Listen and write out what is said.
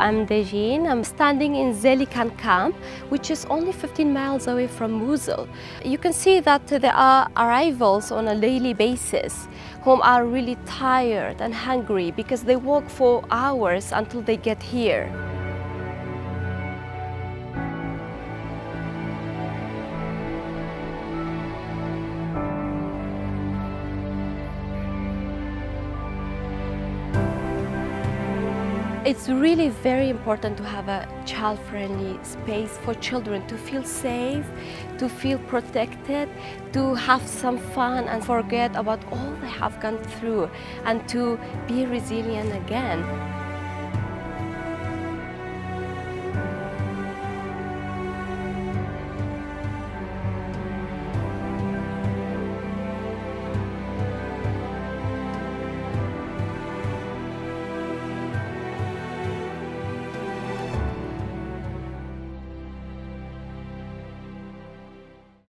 I'm Dejin. I'm standing in Zelican camp, which is only 15 miles away from Mosul. You can see that there are arrivals on a daily basis whom are really tired and hungry because they walk for hours until they get here. It's really very important to have a child-friendly space for children to feel safe, to feel protected, to have some fun and forget about all they have gone through and to be resilient again.